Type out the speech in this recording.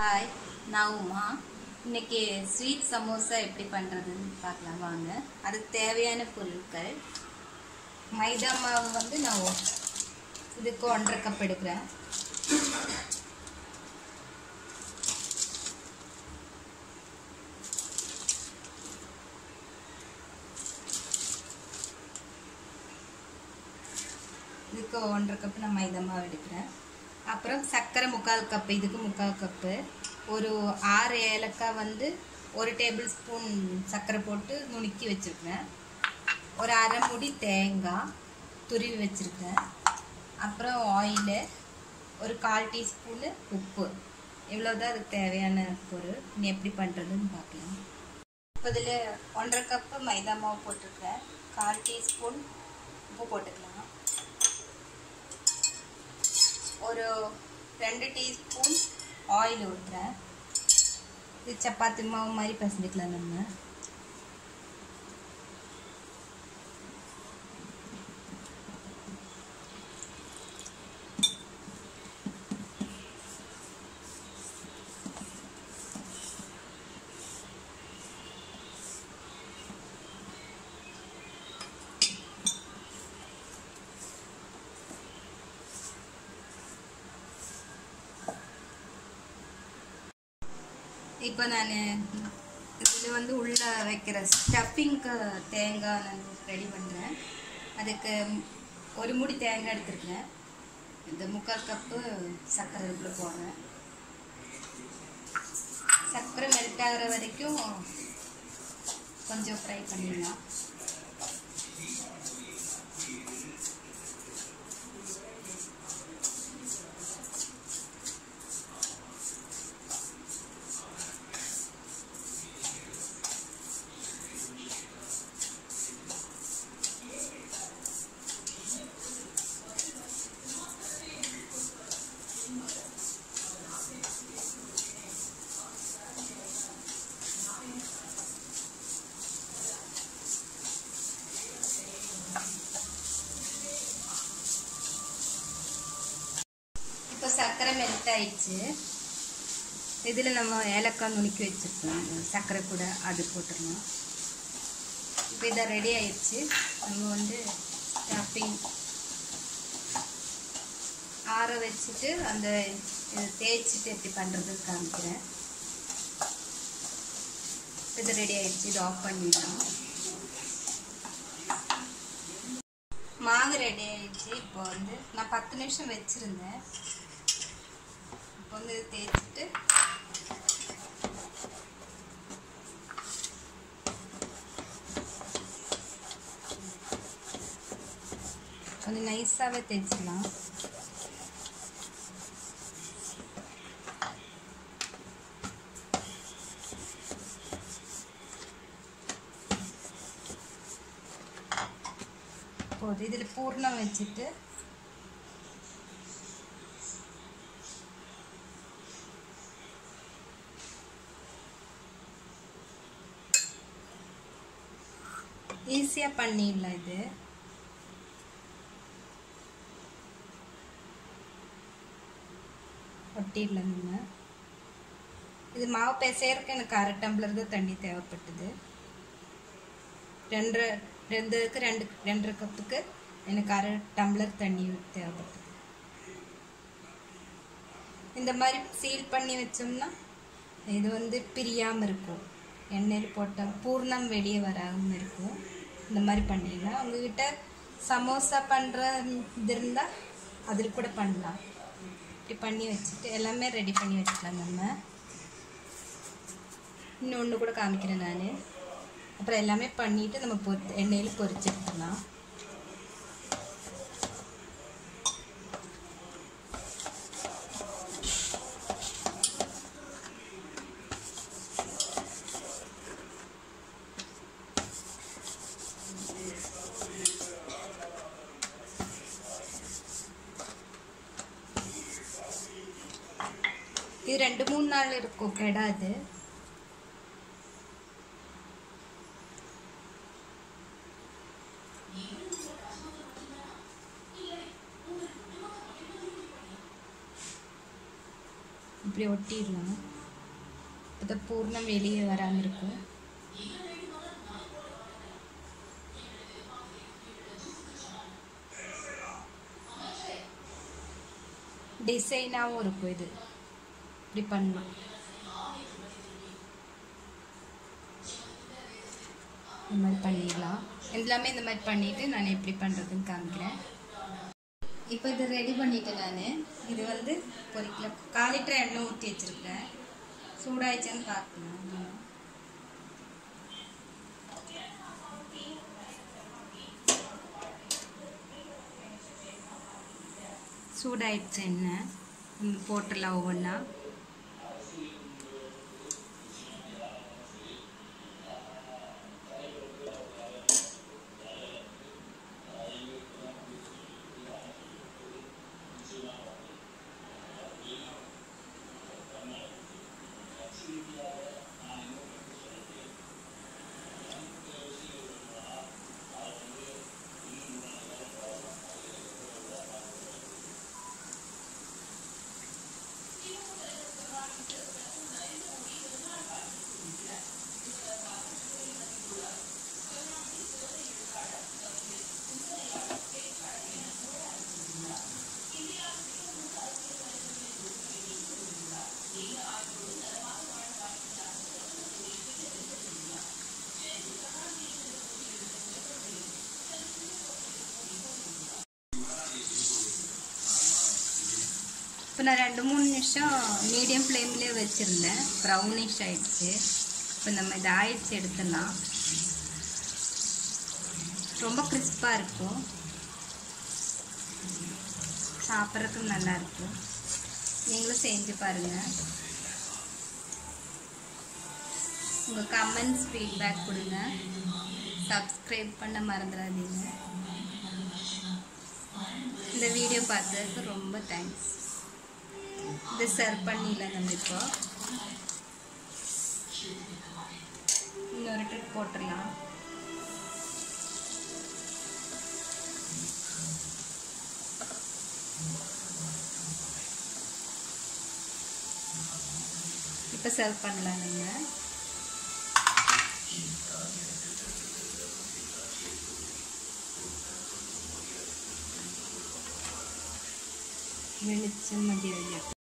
Hi நான் உமா. இன்னைக்கு sweet samosa எப்படி பண்ணுறதுன்னு பார்க்கலாம் வாங்க. அதுக்கு தேவையான பொருட்கள். மைதா மாவு வந்து நான் இதுக்கு ஒன்றரை கப் எடுக்கிறேன். இதுக்கு ஒன்றரை கப் நான் மைதா மாவு எடுக்கிறேன். அப்புறம் சர்க்கரை முக்கால் கப்பு இதுக்கு முக்கால் கப்பு ஒரு ஆறு ஏலக்காய் வந்து ஒரு டேபிள் ஸ்பூன் சர்க்கரை போட்டு நுணுக்கி வச்சுருக்கேன். ஒரு அரை முடி தேங்காய் துருவி வச்சுருக்கேன். அப்புறம் ஆயிலு ஒரு கால் டீஸ்பூனு உப்பு. இவ்வளோ தான் அதுக்கு தேவையான பொருள் நீ எப்படி பண்ணுறதுன்னு பார்க்கலாம். இப்போ இதில் ஒன்றரை கப்பு மைதா மாவு போட்டிருக்கேன். கால் டீஸ்பூன் உப்பு போட்டுக்கலாம். ஒரு ரெண்டு டீஸ்பூன் ஆயில் ஊற்றுறேன் இது சப்பாத்தி மாவு மாதிரி பிசைஞ்சிக்கலாம் நம்ம. இப்போ நான் இதில் வந்து உள்ளே வைக்கிற ஸ்டஃபிங்க்கு தேங்காய் நான் ரெடி பண்ணுறேன் அதுக்கு ஒரு முடி தேங்காய் எடுத்துருக்கேன். இந்த முக்கால் கப்பு சர்க்கரை இதில் போடுறேன். சர்க்கரை மெல்ட் ஆகிற வரைக்கும் கொஞ்சம் ஃப்ரை பண்ணிடலாம். சர்க்கரை மெல்ட் ஆயிடுச்சு இதில் நம்ம ஏலக்காய் நுணுக்கி வச்சுருக்கோம் சர்க்கரை கூட அது போட்டுடலாம். இப்போ இதை ரெடி ஆயிடுச்சு. நம்ம வந்து ஸ்டஃபிங் ஆற வச்சுட்டு அந்த இதை தேய்ச்சிட்டு எப்படி பண்ணுறதுக்கு காமிக்கிறேன். இது ரெடி ஆயிடுச்சு. இது ஆஃப் பண்ணிடலாம். மாவு ரெடி ஆயிடுச்சு. இப்போ வந்து நான் பத்து நிமிஷம் வச்சுருந்தேன். வந்து தேய்ச்சிட்டு கொஞ்சம் நைஸாகவே தேய்ச்சிடலாம். போது. இதில் பூர்ணம் வச்சுட்டு ஈஸியாக பண்ணிடலாம் இது. ஒட்டிடலாம் நம்ம. இது மாவு பிசையறதுக்கு எனக்கு அரை டம்ளர் தான் தண்ணி தேவைப்பட்டது. ரெண்டரை ரெண்டுக்கு ரெண்டு ரெண்டரை கப்புக்கு எனக்கு அரை டம்ளர் தண்ணி தேவைப்பட்டது. இந்த மாதிரி சீல் பண்ணி வச்சோம்னா இது வந்து பிரியாமல் இருக்கும். எண்ணெயில் போட்டால் பூர்ணம் வெளியே வராமல் இருக்கும். இந்த மாதிரி பண்ணிடலாம் உங்ககிட்ட சமோசா பண்ணுற இது இருந்தால் அதில் கூட பண்ணலாம். இப்படி பண்ணி வச்சுட்டு எல்லாமே ரெடி பண்ணி வச்சுக்கலாம் நம்ம. இன்னொன்று கூட காமிக்கிறேன் நான். அப்புறம் எல்லாமே பண்ணிவிட்டு நம்ம பொ எண்ணெயில் பொரிச்சு எடுத்துக்கலாம். இது ரெண்டு மூணு நாள் இருக்கும் கெடாது. இப்படி இப்படி ஒட்டிடலாம். அப்போ பூர்ணம் வெளியே வராமல் இருக்கும். டிசைனாகவும் இருக்கும் இது. இப்படி பண்ணலாம். இந்த மாதிரி பண்ணிடலாம். எல்லாமே இந்த மாதிரி பண்ணிவிட்டு நான் எப்படி பண்ணுறதுன்னு காமிக்கிறேன். இப்போ இது ரெடி பண்ணிவிட்டேன் நான். இது வந்து பொரிக்கல கால் லிட்டர் எண்ணெய் ஊற்றி வச்சுருக்கேன் சூடாயிடுச்சான்னு பார்க்கலாம். சூடாயிடுச்சு எண்ணெய் போட்டுடலாம் ஒவ்வொன்றா இப்போ நான் ரெண்டு மூணு நிமிஷம் மீடியம் ஃப்ளேம்லேயே வச்சுருந்தேன். ப்ரௌனிஷ் ஆகிடுச்சு இப்போ நம்ம இதை ஆயிடுச்சு எடுத்துடலாம். ரொம்ப கிறிஸ்பாக இருக்கும். சாப்பிட்றதுக்கும் நல்லாயிருக்கும் நீங்களும் செஞ்சு பாருங்கள் உங்கள் கமெண்ட்ஸ் ஃபீட்பேக் கொடுங்க. சப்ஸ்கிரைப் பண்ண மறந்துடாதீங்க. இந்த வீடியோ பார்த்ததுக்கு ரொம்ப தேங்க்ஸ் இது சர்வ் பண்ணிடலாம் நம்ம இப்போ. இன்னொரு ட்ரிப் போட்டுடலாம். இப்போ சர்வ் பண்ணலாம் நீங்கள் வெளிச்சம் மதியம்